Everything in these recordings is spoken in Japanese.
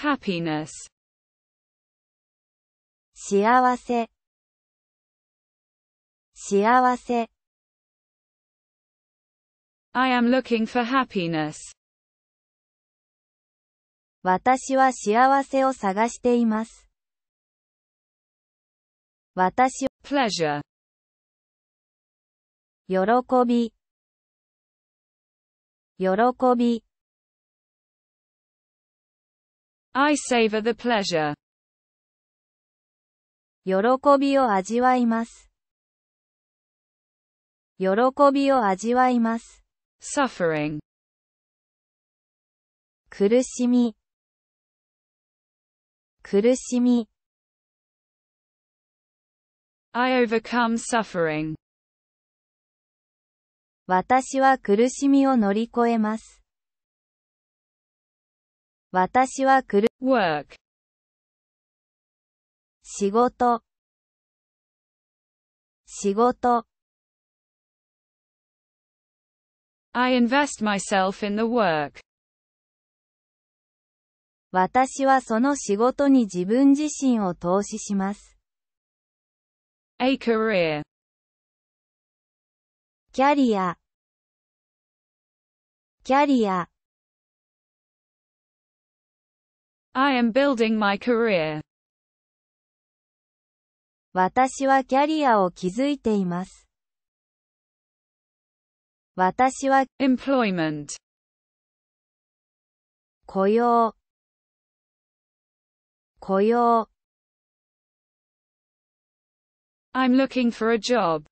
happiness, 幸せ、幸せ、I am looking for happiness, 私は幸せを探しています。私、pleasure, 喜び、喜び、I savor the pleasure, 喜びを味わいます。喜びを味わいます。suffering, 苦しみ、苦しみ、I overcome suffering, 私は苦しみを乗り越えます。私は苦、work, 仕事、仕事、I invest myself in the work, 私はその仕事に自分自身を投資します。a career, キャリア、キャリア、I am building my career, 私はキャリアを築いています。私は employment, 雇用、雇用、I'm looking for a job,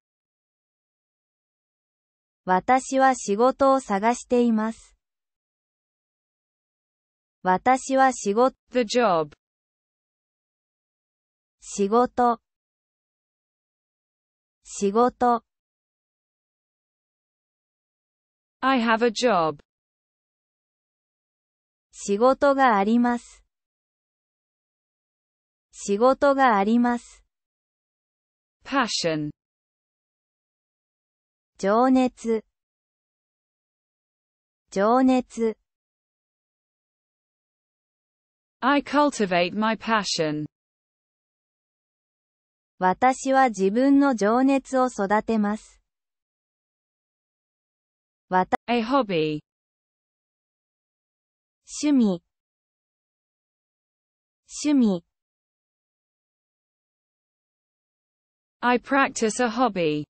私は仕事を探しています。私は仕事、the job, 仕事、仕事、I have a job, 仕事があります。仕事があります。passion, 情熱、情熱、I cultivate my passion, 私は自分の情熱を育てます。a hobby, 趣味、趣味、I practice a hobby,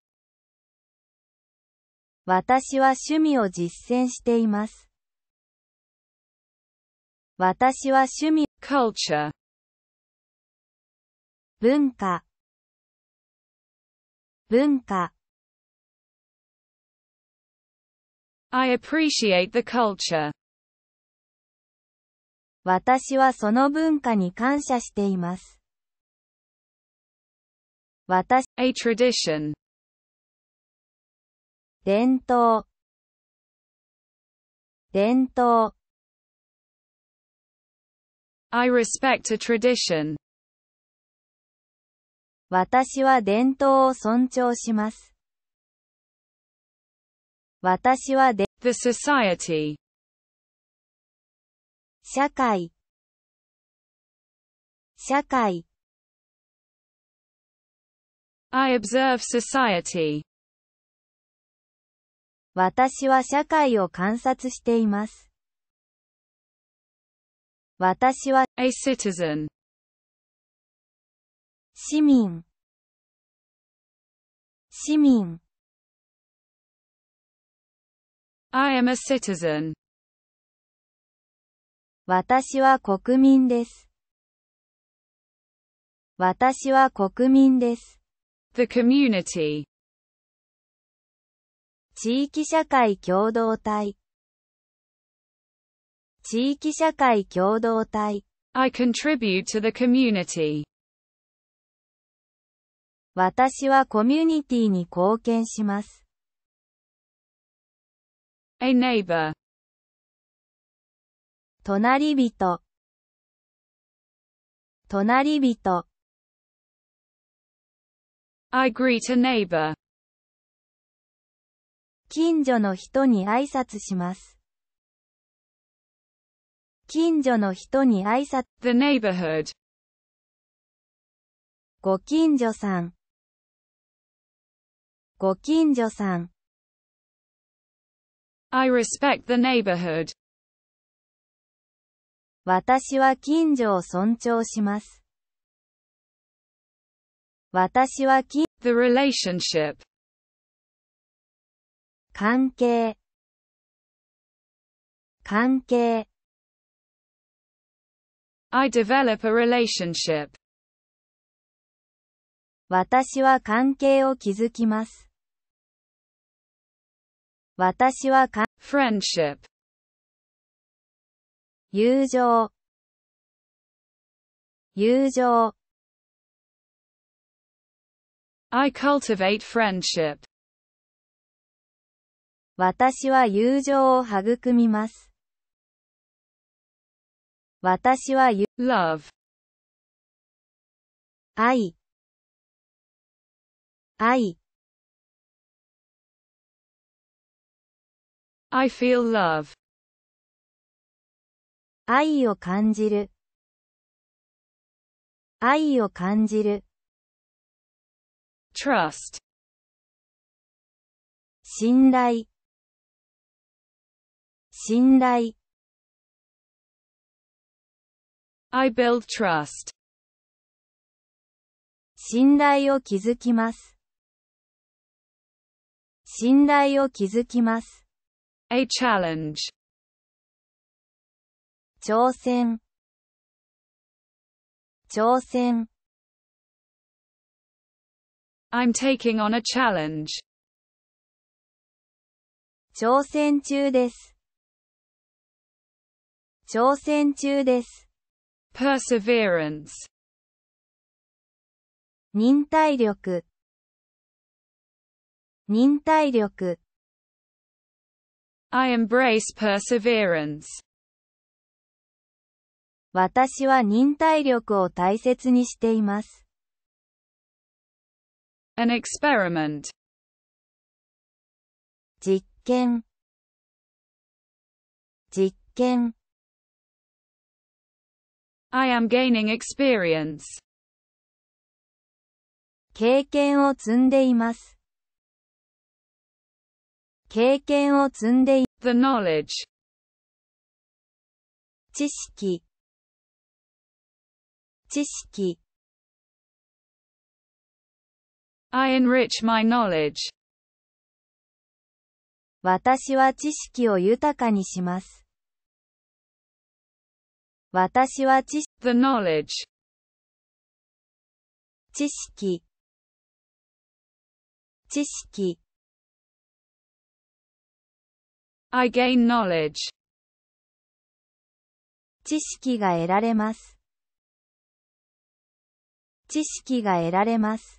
私は趣味を実践しています。私は趣味、culture, 文化、文化、I appreciate the culture, 私はその文化に感謝しています。私、a tradition, 伝統、伝統、I respect a tradition, 私は伝統を尊重します。私はで、the society, 社会、社会、I observe society, 私は社会を観察しています。私は、a citizen, 市民、市民、I am a citizen, 私は国民です。私は国民です。the community, 地域社会共同体。地域社会共同体。I contribute to the community, 私はコミュニティに貢献します。a neighbor, 隣人。隣人。I greet a neighbor, 近所の人に挨拶します。近所の人に挨拶、The neighborhood. ご近所さん。ご近所さん。I respect the neighborhood. 私は近所を尊重します。私は近、The relationship. 関係。関係。I develop a relationship. 私は関係を築きます。私はか、Friendship. 友情。友情。I cultivate friendship. 私は友情を育みます。私はゆ、Love. 愛。愛。I feel love. 愛を感じる。愛を感じる。Trust. 信頼。信頼。I build trust. 信頼を築きます。信頼を築きます。A challenge. 挑戦。挑戦。I'm taking on a challenge. 挑戦中です。挑戦中です。Perseverance. 忍耐力。忍耐力。I embrace perseverance. 私は忍耐力を大切にしています。An experiment. 実験。実験。I am gaining experience. 経験を積んでいます。経験を積んでい、The knowledge. 知識。知識。I enrich my knowledge. 私は知識を豊かにします。私は知、The knowledge. 知識。知識。I gain knowledge. 知識が得られます。知識が得られます。